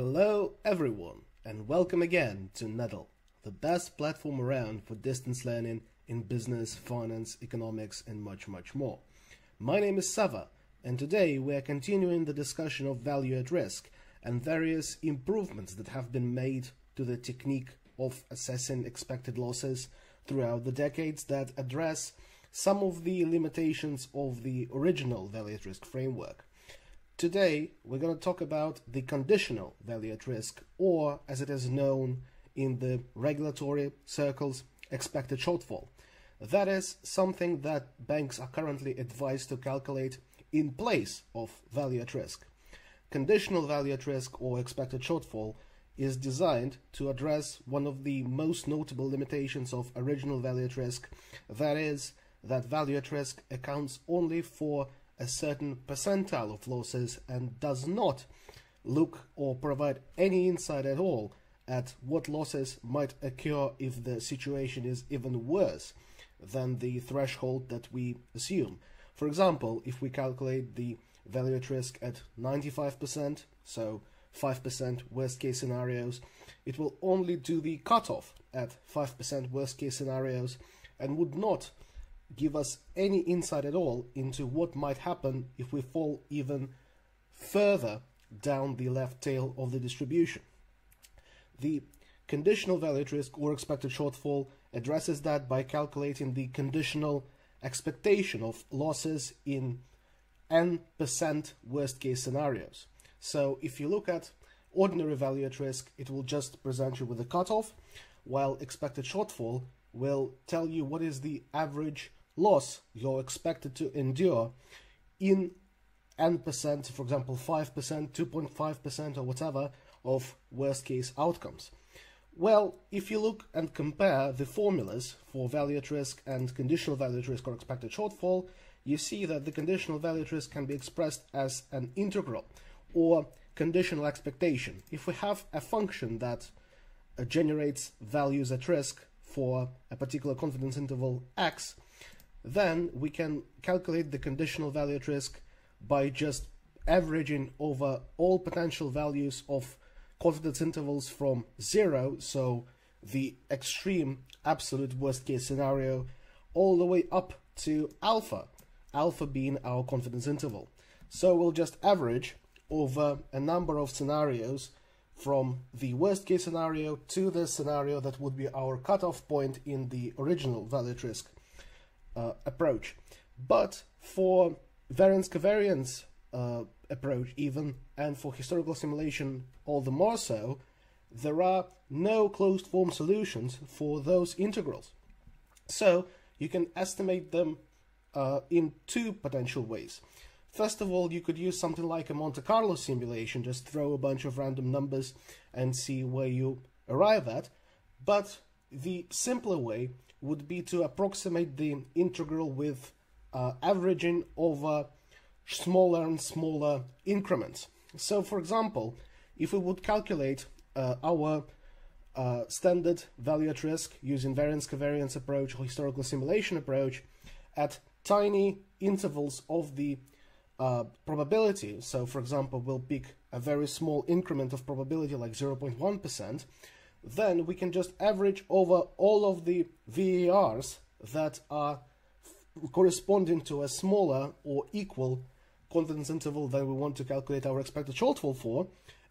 Hello, everyone, and welcome again to NEDL, the best platform around for distance learning in business, finance, economics, and much, much more. My name is Sava, and today we are continuing the discussion of value at risk and various improvements that have been made to the technique of assessing expected losses throughout the decades that address some of the limitations of the original value at risk framework. Today, we're going to talk about the conditional value at risk, or as it is known in the regulatory circles, expected shortfall. That is something that banks are currently advised to calculate in place of value at risk. Conditional value at risk or expected shortfall is designed to address one of the most notable limitations of original value at risk, that is, that value at risk accounts only for a certain percentile of losses and does not look or provide any insight at all at what losses might occur if the situation is even worse than the threshold that we assume. For example, if we calculate the value at risk at 95%, so 5% worst case scenarios, it will only do the cutoff at 5% worst case scenarios and would not give us any insight at all into what might happen if we fall even further down the left tail of the distribution. The conditional value at risk or expected shortfall addresses that by calculating the conditional expectation of losses in n percent worst case scenarios. So if you look at ordinary value at risk, it will just present you with a cutoff, while expected shortfall will tell you what is the average loss you're expected to endure in n percent, for example, 5%, 2.5%, or whatever, of worst case outcomes. Well, if you look and compare the formulas for value at risk and conditional value at risk or expected shortfall, you see that the conditional value at risk can be expressed as an integral or conditional expectation. If we have a function that uh, generates values at risk for a particular confidence interval x, then we can calculate the conditional value at risk by just averaging over all potential values of confidence intervals from zero, so the extreme absolute worst case scenario, all the way up to alpha, alpha being our confidence interval. So we'll just average over a number of scenarios from the worst case scenario to the scenario that would be our cutoff point in the original value at risk uh, approach. But for variance covariance uh, approach even, and for historical simulation all the more so, there are no closed form solutions for those integrals. So you can estimate them uh, in two potential ways. First of all, you could use something like a Monte Carlo simulation, just throw a bunch of random numbers and see where you arrive at. But the simpler way would be to approximate the integral with uh, averaging over smaller and smaller increments. So, for example, if we would calculate uh, our uh, standard value at risk using variance covariance approach or historical simulation approach at tiny intervals of the uh, probability. So, for example, we'll pick a very small increment of probability like 0.1%, then we can just average over all of the VARs that are corresponding to a smaller or equal confidence interval that we want to calculate our expected shortfall for,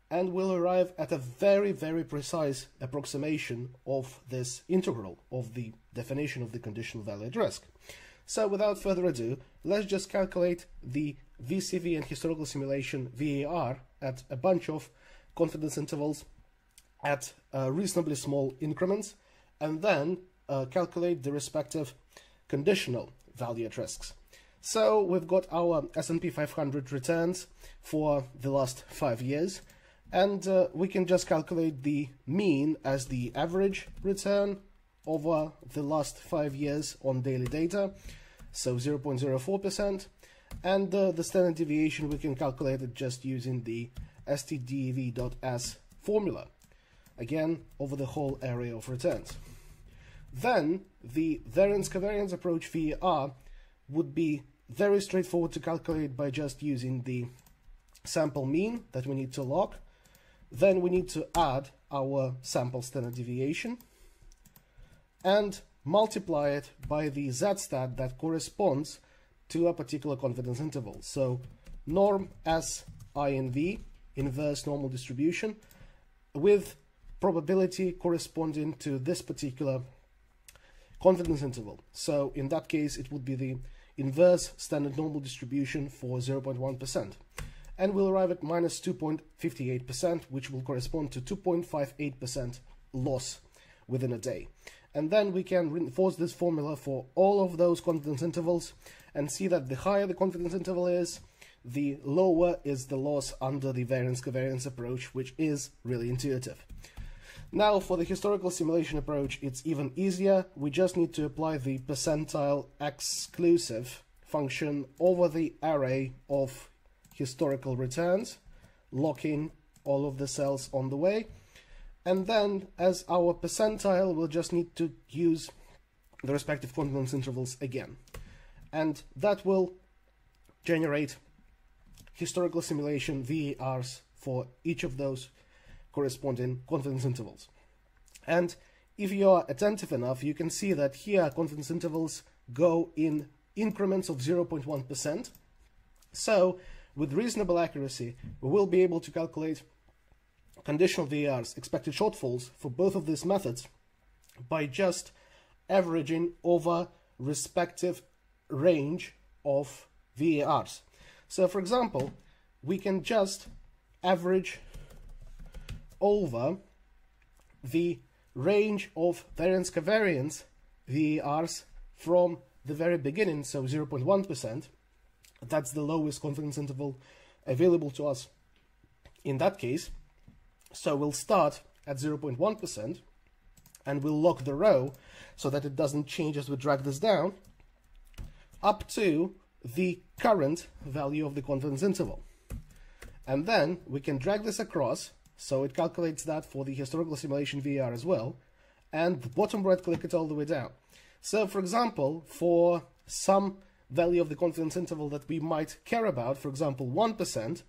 and we'll arrive at a very, very precise approximation of this integral, of the definition of the conditional value at risk. So without further ado, let's just calculate the VCV and historical simulation VAR at a bunch of confidence intervals at uh, reasonably small increments and then uh, calculate the respective conditional value at risks. So we've got our S&P 500 returns for the last five years and uh, we can just calculate the mean as the average return over the last five years on daily data, so 0.04%, and uh, the standard deviation we can calculate it just using the stdev.s formula again over the whole area of returns. Then the variance covariance approach VAR would be very straightforward to calculate by just using the sample mean that we need to log. Then we need to add our sample standard deviation and multiply it by the z-stat that corresponds to a particular confidence interval. So norm S I in V, inverse normal distribution, with probability corresponding to this particular confidence interval. So in that case, it would be the inverse standard normal distribution for 0.1%. And we'll arrive at minus 2.58%, which will correspond to 2.58% loss within a day. And then we can reinforce this formula for all of those confidence intervals and see that the higher the confidence interval is, the lower is the loss under the variance covariance approach, which is really intuitive. Now for the historical simulation approach, it's even easier. We just need to apply the percentile exclusive function over the array of historical returns, locking all of the cells on the way. And then as our percentile, we'll just need to use the respective confidence intervals again. And that will generate historical simulation VARs for each of those corresponding confidence intervals. And if you are attentive enough, you can see that here confidence intervals go in increments of 0.1%. So with reasonable accuracy, we will be able to calculate conditional VARs, expected shortfalls for both of these methods by just averaging over respective range of VARs. So for example, we can just average over the range of variance covariance VARs from the very beginning, so 0.1%. That's the lowest confidence interval available to us in that case. So we'll start at 0.1% and we'll lock the row so that it doesn't change as we drag this down up to the current value of the confidence interval. And then we can drag this across so it calculates that for the historical simulation VAR as well. And the bottom right click it all the way down. So for example, for some value of the confidence interval that we might care about, for example 1%,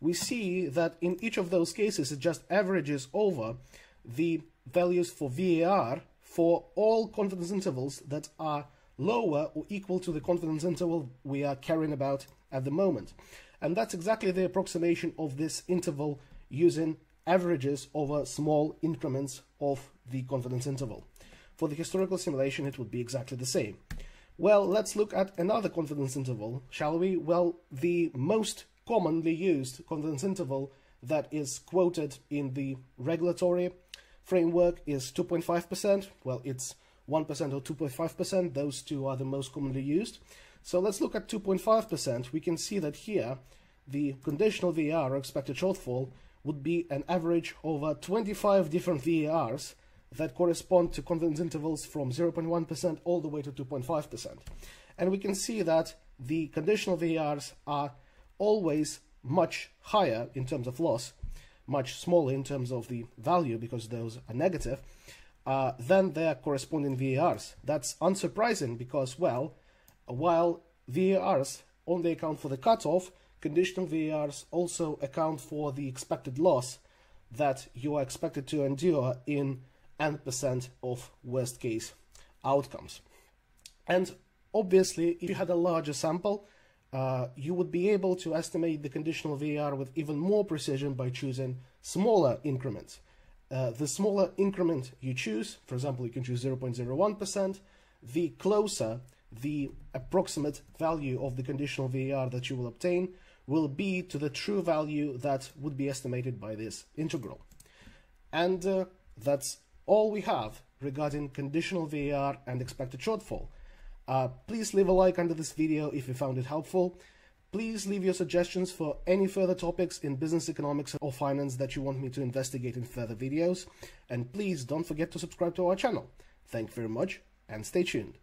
we see that in each of those cases it just averages over the values for VAR for all confidence intervals that are lower or equal to the confidence interval we are caring about at the moment. And that's exactly the approximation of this interval using averages over small increments of the confidence interval. For the historical simulation, it would be exactly the same. Well, let's look at another confidence interval, shall we? Well, the most commonly used confidence interval that is quoted in the regulatory framework is 2.5%. Well, it's 1% or 2.5%. Those two are the most commonly used. So let's look at 2.5%. We can see that here the conditional VAR, expected shortfall, would be an average over 25 different VARs that correspond to confidence intervals from 0.1% all the way to 2.5%. And we can see that the conditional VARs are always much higher in terms of loss, much smaller in terms of the value because those are negative, uh, than their corresponding VARs. That's unsurprising because, well, while VARs only account for the cutoff, conditional VARs also account for the expected loss that you are expected to endure in n percent of worst case outcomes. And obviously, if you had a larger sample, uh, you would be able to estimate the conditional VAR with even more precision by choosing smaller increments. Uh, the smaller increment you choose, for example, you can choose 0.01%, the closer the approximate value of the conditional VAR that you will obtain will be to the true value that would be estimated by this integral. And uh, that's all we have regarding conditional VAR and expected shortfall. Uh, please leave a like under this video if you found it helpful. Please leave your suggestions for any further topics in business economics or finance that you want me to investigate in further videos. And please don't forget to subscribe to our channel. Thank you very much and stay tuned.